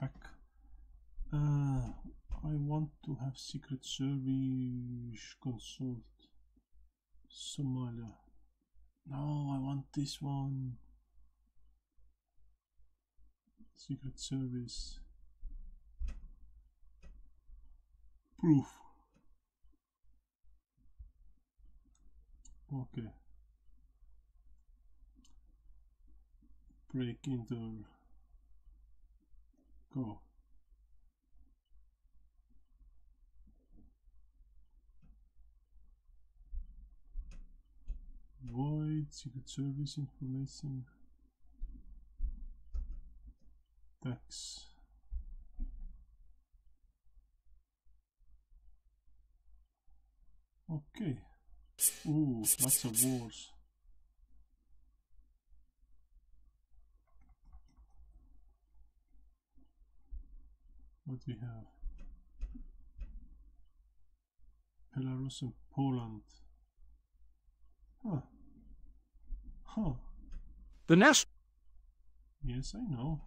back. Uh, I want to have Secret Service consult Somalia. No, I want this one. Secret Service proof. Okay. Break into go. Void Secret Service information. Tax. Okay. Ooh, lots of wars. What we have? Belarus and Poland. Huh. Huh. The national Yes, I know.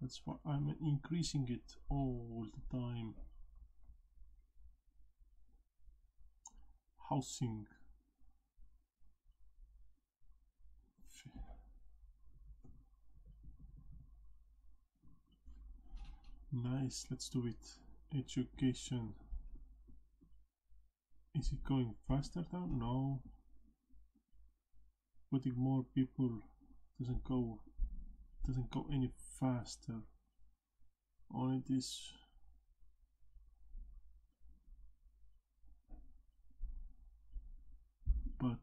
That's why I'm increasing it all the time. Housing. Nice, let's do it. Education. Is it going faster down? No. Putting more people doesn't go doesn't go any faster. Only this but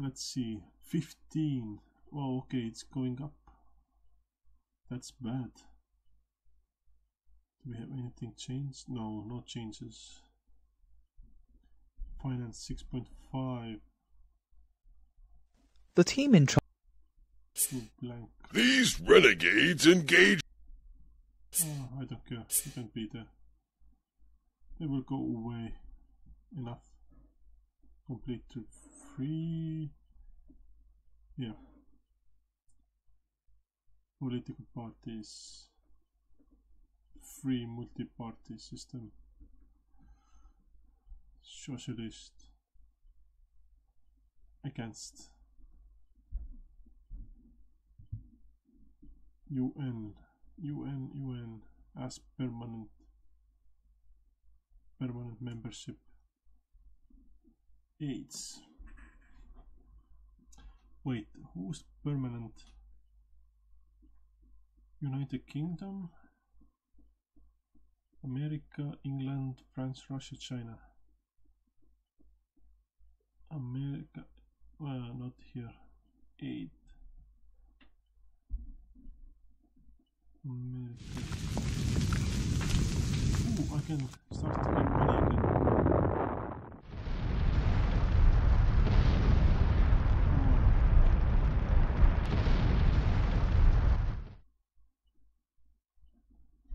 let's see 15 oh okay it's going up that's bad we have anything changed? No no changes. Finance 6.5 the team in charge blank. These renegades engage. oh, I don't care. You can be there. They will go away. Enough. Complete to free. Yeah. Political parties free multi-party system. Socialist. Against. UN UN UN as permanent. Permanent membership. AIDS. Wait who's permanent? United Kingdom America England France Russia China. America well not here. Eight. America. Ooh, I can start to get money again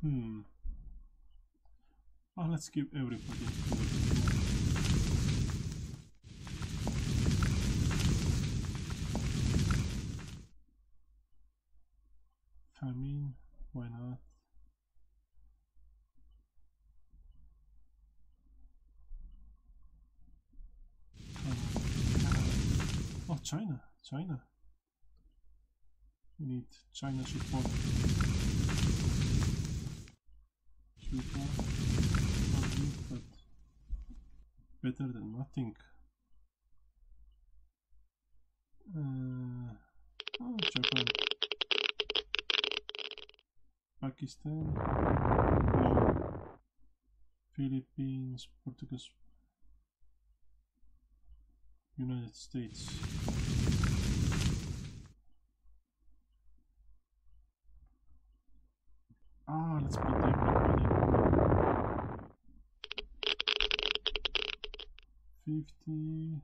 Hmm. Oh, let's give everybody. Famine, why not? Um, oh, China, China. We need China support. But better than nothing. Uh, oh, Japan. Pakistan. Philippines, Portugal, United States. 60.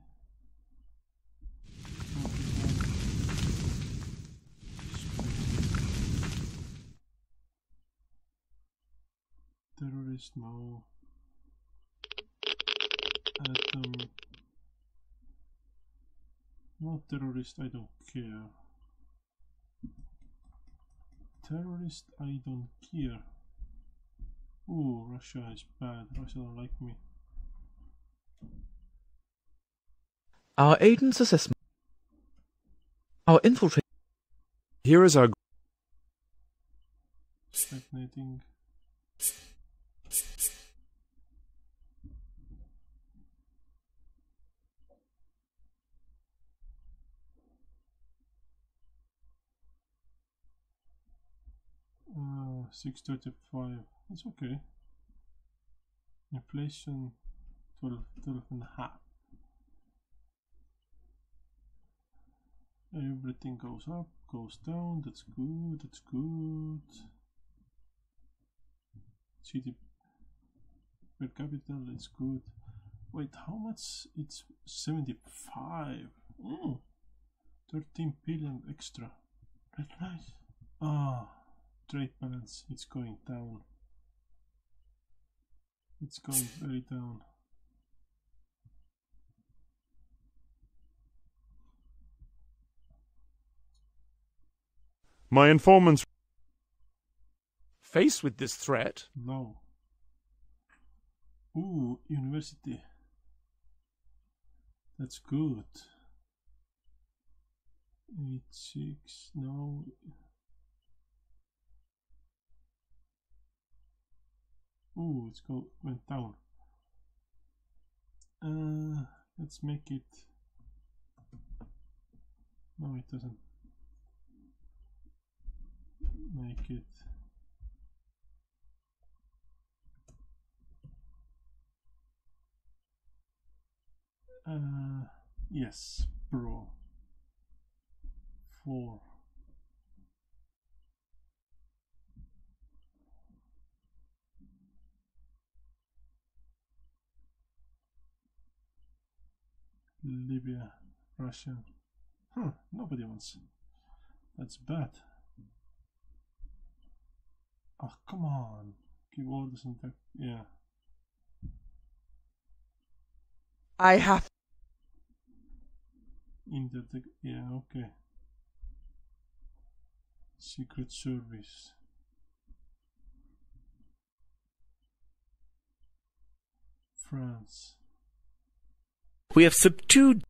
Terrorist now. Atom. Not terrorist, I don't care. Terrorist, I don't care. Oh, Russia is bad. Russia don't like me. Our agent's assessment. Our infiltrate. Here is our Stagnating. Uh, 635. That's okay. Inflation 12, 12 and a half. Everything goes up, goes down. That's good. That's good. GDP per capita. That's good. Wait, how much? It's 75. Mm. 13 billion extra. That's nice. Ah, trade balance. It's going down. It's going very down. My informants. Faced with this threat, No. Ooh, university. That's good. Eight six. No. Ooh, it's go went down. Uh, let's make it. No, it doesn't. Make it. Uh, yes, bro. Four. Libya, Russia. Huh, nobody wants. That's bad. Oh, come on. Give orders and that. Yeah. I have. India, the, yeah, okay. Secret Service. France. We have subdued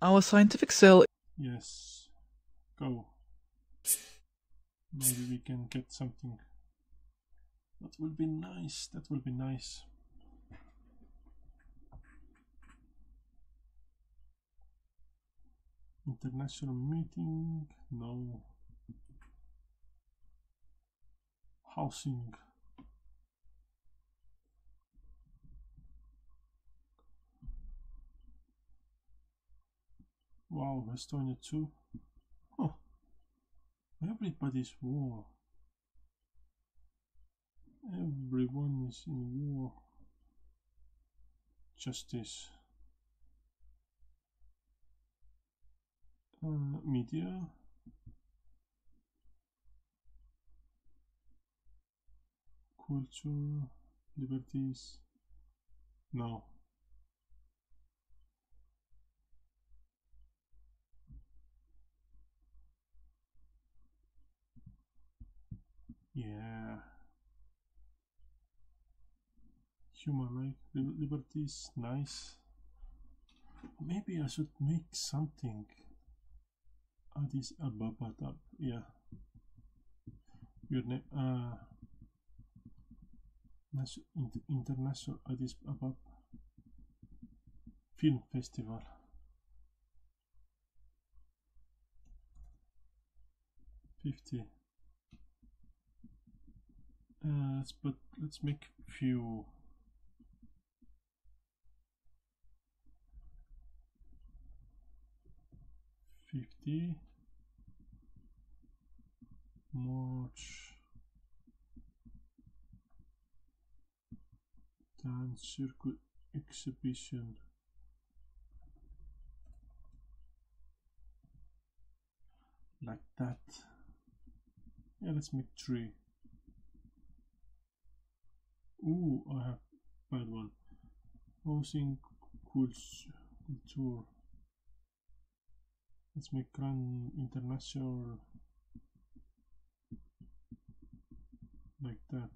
Our scientific cell. Yes. Go. Maybe we can get something. That will be nice. That will be nice. International meeting. No. Housing. Wow, Estonia too. Oh, everybody's war. Everyone is in war. Justice. Uh, media. Culture. Liberties. No. Yeah. Human life li- liberties, nice. Maybe I should make something. Addis Ababa, tab- yeah. Your name, uh, International Addis Ababa Film Festival. Fifty. Uh, let's put let's make few. Fifty. March. Dance circuit exhibition. Like that. Yeah let's make three Ooh, I have bad one. Housing cult- culture. Let's make Grand International like that.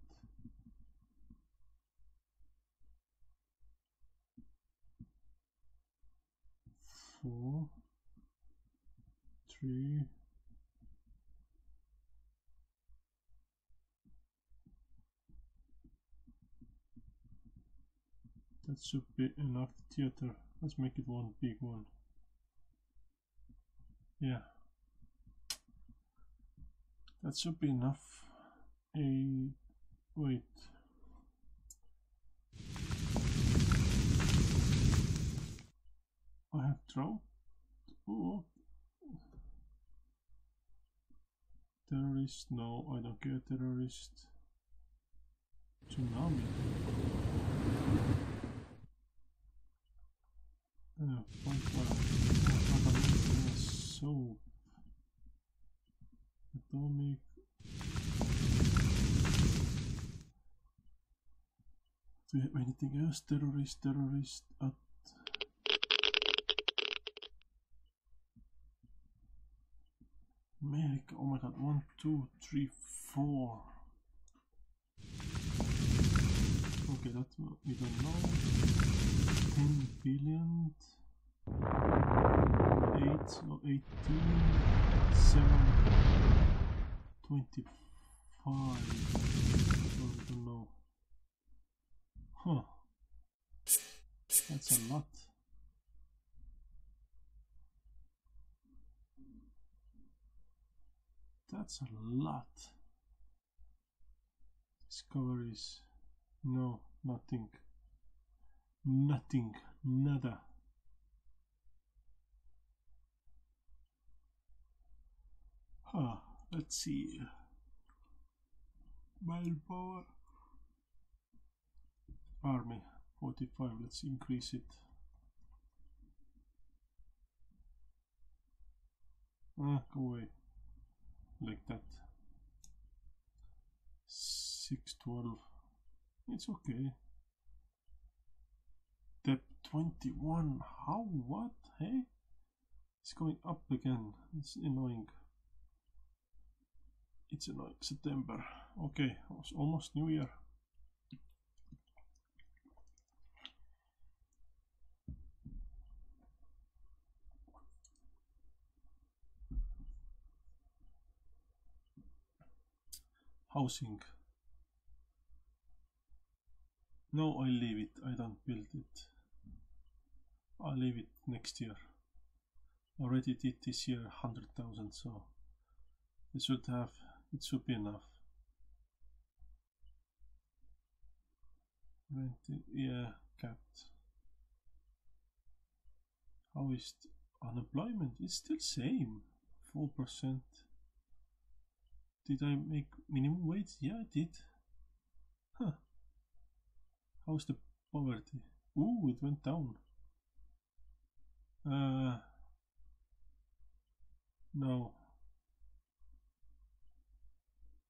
Four, three, that should be enough theater. Let's make it one big one. Yeah. That should be enough. A wait. I have drought. Oh. Terrorist? No, I don't care terrorist. Tsunami. Uh, soap. Atomic. Do you have anything else? Terrorist, terrorist at America. Oh my god, one, two, three, four. Okay, that we don't know. 10 billion. 8 or 18. 7. 25. Oh, we don't know. Huh. That's a lot. That's a lot. Discoveries. No, nothing. Nothing. Nada. Huh. Let's see. Manpower. Army. 45. Let's increase it. Ah, go away. Like that. 612. It's okay. Depth 21. How? What? Hey? It's going up again. It's annoying. It's annoying. September. Okay, it's almost New Year. Housing. No, I leave it. I don't build it. I'll leave it next year. Already did this year 100,000, so it should have, it should be enough. Rented, yeah, capped. How is unemployment? It's still same, 4%. Did I make minimum wage? Yeah, I did. Huh. How's the poverty? Ooh, it went down. Uh, no.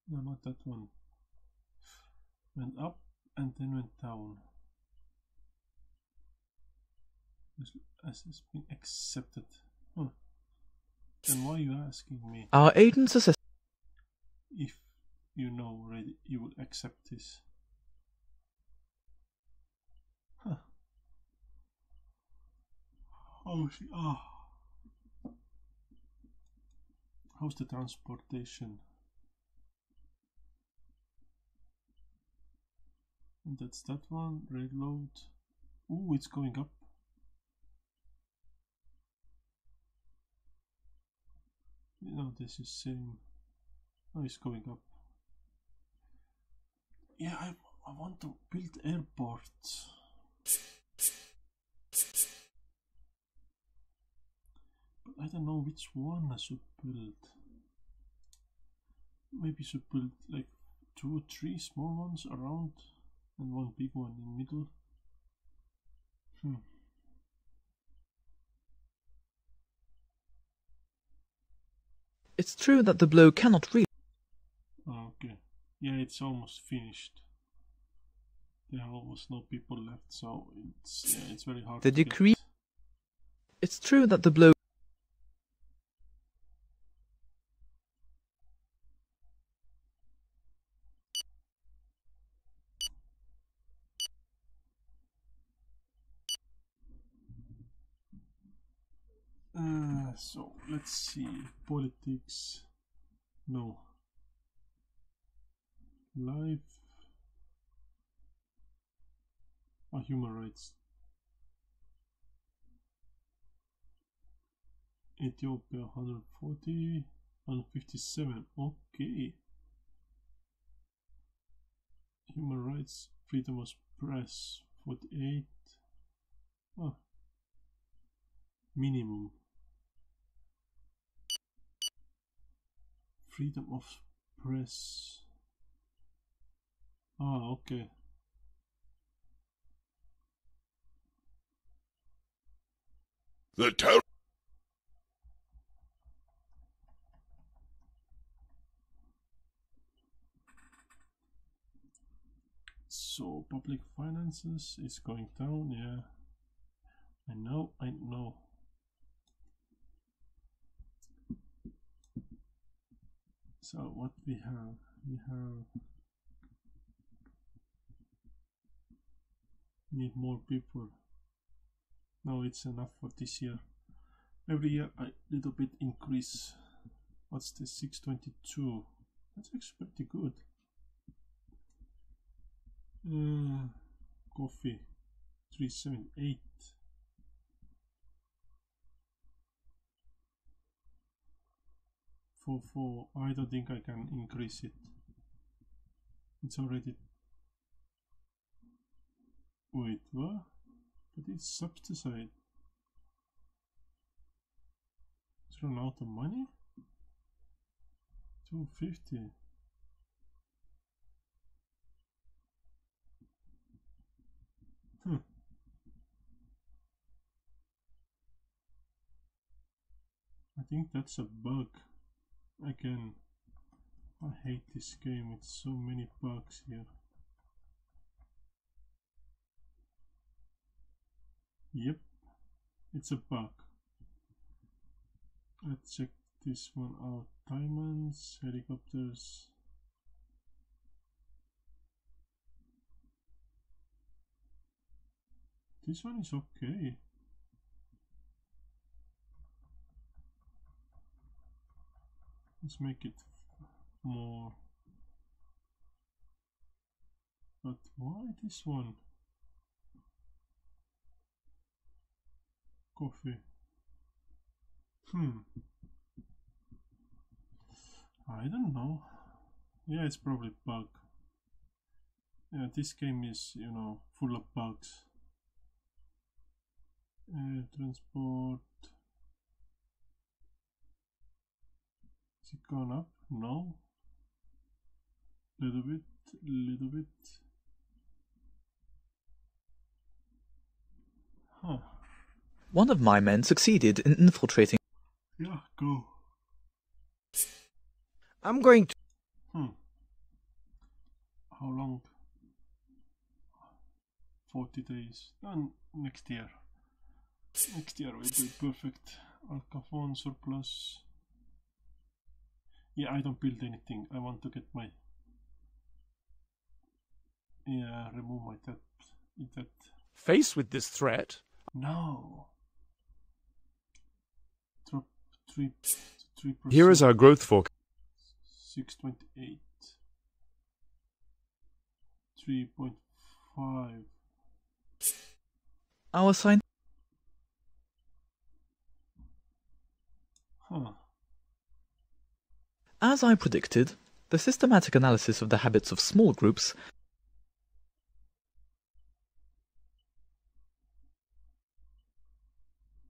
No, not that one. Went up and then went down. This has been accepted. Huh. Then why are you asking me? Our agent's assessment. If you know already, you will accept this. Huh. Oh, she, ah. How's the transportation? And that's that one, reload. Ooh, it's going up. You know, this is same. Oh, it's going up. Yeah, I, I want to build airports. I don't know which one I should build. Maybe should build like two or three small ones around and one big one in the middle. Hmm. It's true that the blow cannot really. Ah, okay. Yeah, it's almost finished. There are almost no people left, so it's yeah, it's very hard. The to get- decree- It's true that the blow. So let's see. Politics. No. Life. Ah, human rights. Ethiopia 140 157. Okay. Human rights, freedom of press 48. Ah. Minimum. Freedom of press. Ah, okay. The town. So public finances is going down, yeah. I know, I know. So what we have, we have need more people. No, it's enough for this year. Every year a little bit increase. What's this? 622. That's actually pretty good. Uh, coffee 378 four four I don't think I can increase it. It's already wait what? But it's subsidized it's run out of money? 250 Hmm. I think that's a bug. Again, I hate this game. It's so many bugs here. Yep, it's a bug. Let's check this one out. Diamonds, helicopters. This one is okay. Let's make it more. But why this one? Coffee. Hmm. I don't know. Yeah, it's probably bug. Yeah, this game is, you know, full of bugs. Uh, transport. It gone up? No. Little bit, little bit. Huh. One of my men succeeded in infiltrating. Yeah, go. I'm going to. Hmm. How long? 40 days. Then next year. Next year will be perfect. Alcaphone surplus. Yeah, I don't build anything. I want to get my. Yeah, remove my debt. Debt. Faced with this threat, No. Drop three, three percent. here is our growth forecast. 628 3.5 Our sign. huh As I predicted, the systematic analysis of the habits of small groups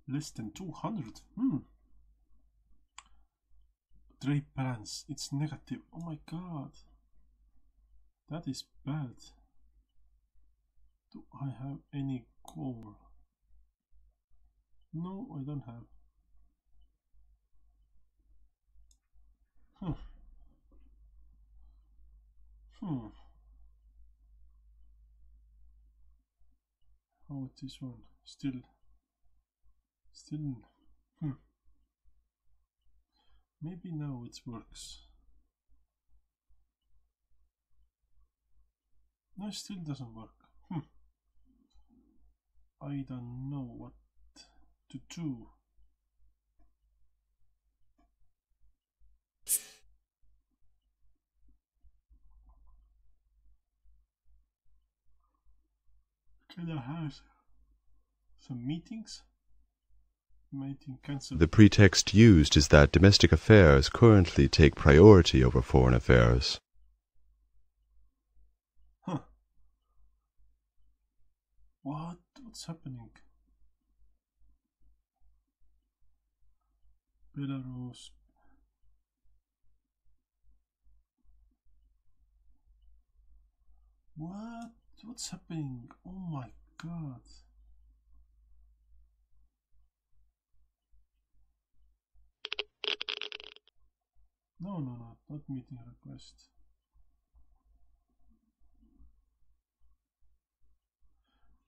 less than 200 hmm. Trade balance it's negative. Oh my god. That is bad. Do i have any coal no i don't have huh hmm. How about this one? Still still hmm. Maybe now it works. No it still doesn't work. Hmm. I don't know what to do Can I have some meetings? Meeting cancelled. The pretext used is that domestic affairs currently take priority over foreign affairs. Huh. What? What's happening? Belarus. What? What's happening? Oh my god. No, no, no, not meeting request.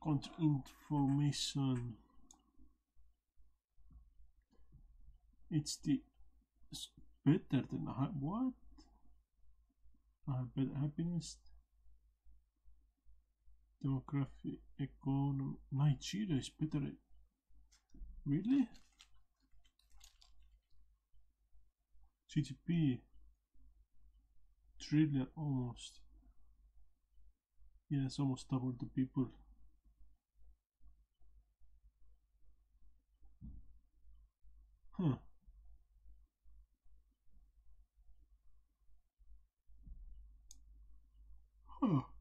Country information. It's the it's better than ha- what? Uh, better happiness, demography, economy. Nigeria is better. Really? GDP trillion almost. Yes, almost double the people. Huh. Huh.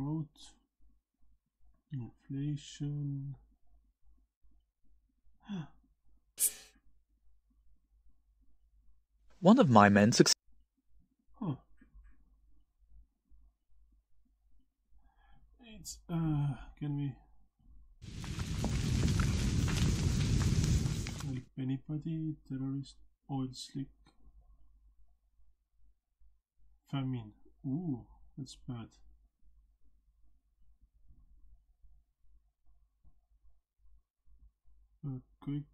Growth, inflation. One of my men succeeded. Huh. It's uh can we help anybody? Terrorist oil slick famine. Ooh, that's bad. Earthquake.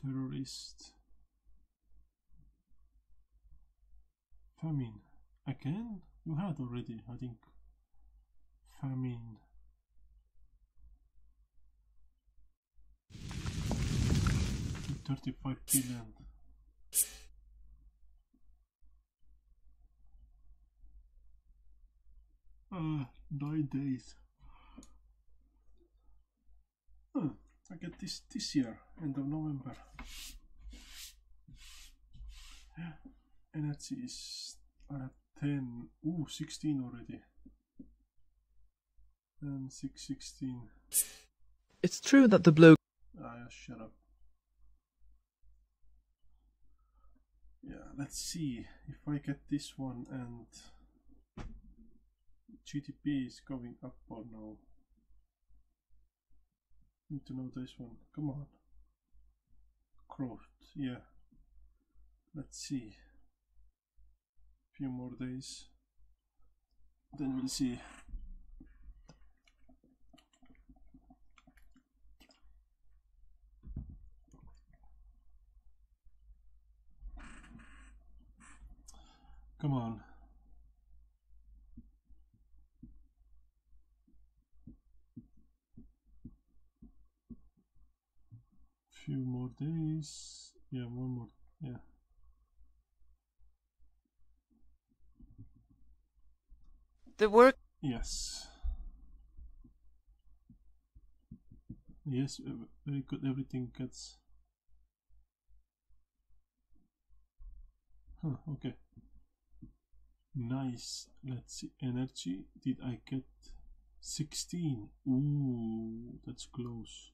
Terrorist. Famine. Again? You had already, I think. Famine. Thirty-five billion. Ah, nine days. Huh, I get this this year, end of November. Energy is at 10, ooh, 16 already. And 6, 16. It's true that the blow Ah, yeah, shut up. Yeah, let's see if I get this one and GDP is going up or no. Need to know this one. Come on. Croft, yeah. Let's see. Few more days. Then we'll see. Come on. Few more days. Yeah, one more. Yeah. The work Yes. Yes, very good. Everything gets. Huh, okay. Nice. Let's see. Energy. Did I get 16? Ooh, that's close.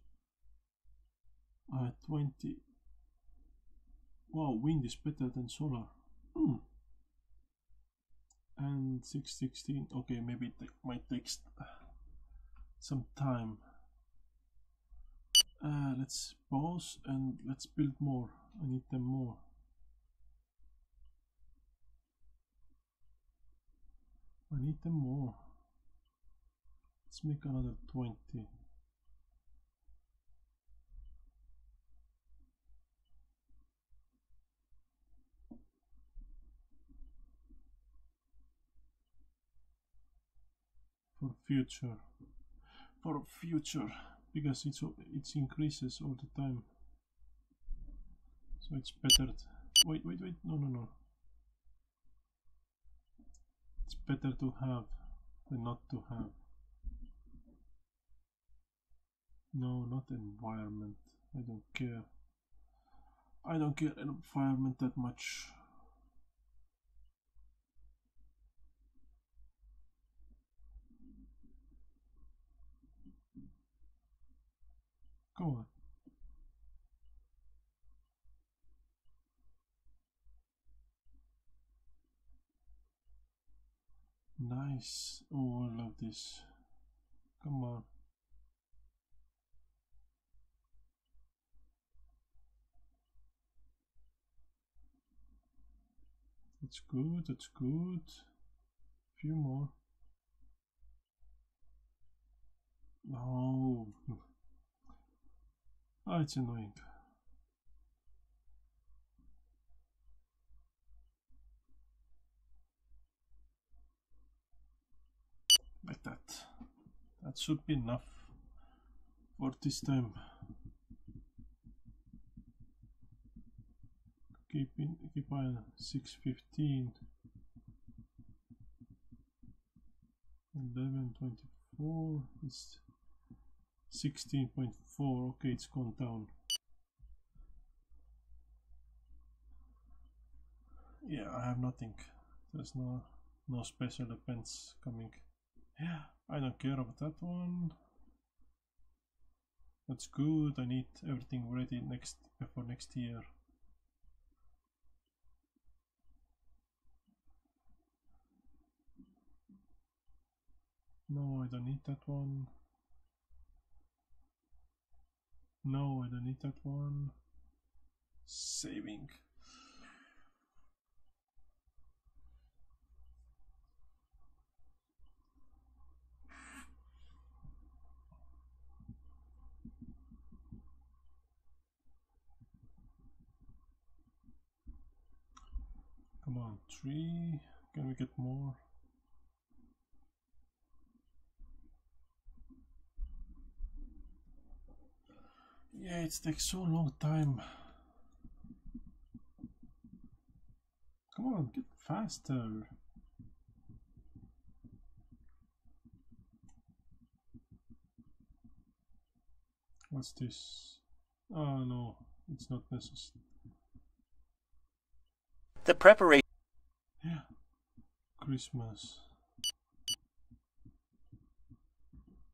Uh, 20. Wow, wind is better than solar. Hmm. And 616. Okay, maybe it might take some time. Uh, let's pause and let's build more. I need them more. I need them more. Let's make another 20. For future. For future. Because it's it's increases all the time. So it's better. wait, wait, wait. No, no, no. It's better to have than not to have. No, not environment. I don't care. I don't care environment that much. On. Nice. Oh, I love this. Come on. That's good, that's good. Few more. No. Oh, it's annoying. Like that. That should be enough for this time. Keep in keep on 615 1124 is 16.4 okay it's gone down. Yeah I have nothing. There's no no special events coming. Yeah I don't care about that one. That's good. I need everything ready next before next year. No I don't need that one no, I don't need that one. Saving. Come on, three. Can we get more? Yeah, it takes so long time. Come on, get faster. What's this? Oh no, it's not necessary. The preparation. Yeah. Christmas.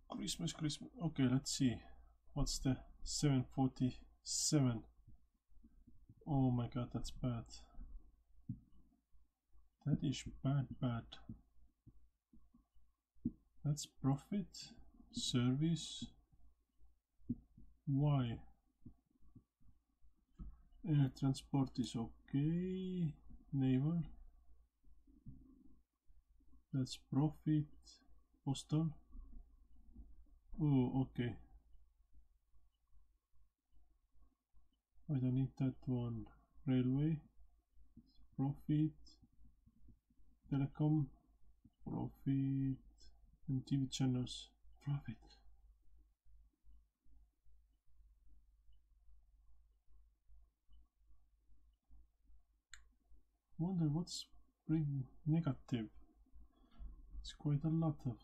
Christmas, Christmas. Okay, let's see. What's the 747? Oh my god, that's bad. That is bad, bad. That's profit, service. Why? Air transport is okay. Naval. That's profit. Postal. Oh, okay. I don't need that one. Railway. Profit. Telecom. Profit. And TV channels. Profit. Wonder what's bring negative. It's quite a lot of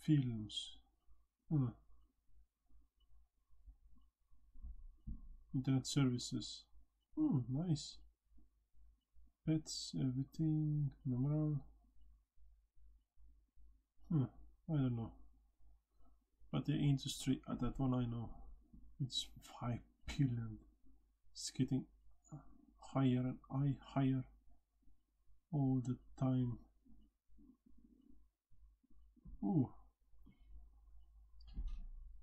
films. Huh. Internet services. Oh, nice. Pets, everything, numeral. Huh, hmm, I don't know. But the industry, uh, that one I know. It's 5 billion. It's getting higher and I higher all the time. Ooh.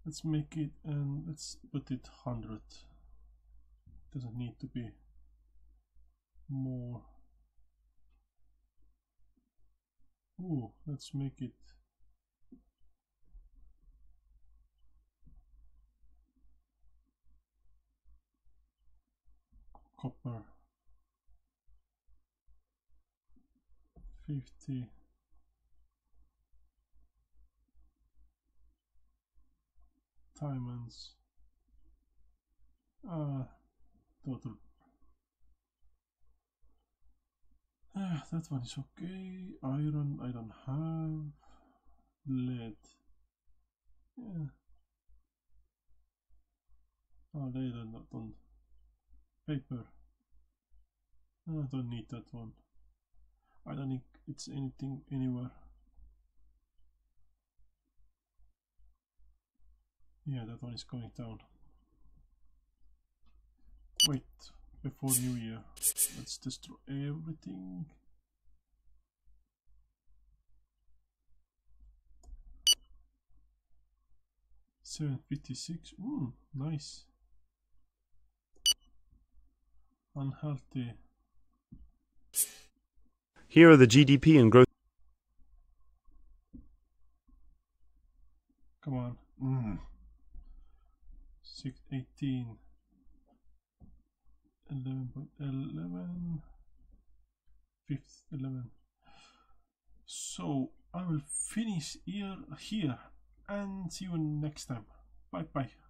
Let's make it and let's put it 100. Doesn't need to be more. Ooh, let's make it copper 50 diamonds Uh, total. Ah, that one is okay. Iron, I don't have. Lead. Yeah. Oh, lead and not on. Paper. I don't need that one. I don't think it's anything anywhere. Yeah, that one is going down. Wait, before New Year. Let's destroy everything. Seven fifty six. Ooh, nice. Unhealthy. Here are the GDP and growth. Come on. Mm. Six eighteen. Eleven point eleven. Fifth eleven. So I will finish here here and see you next time. Bye bye.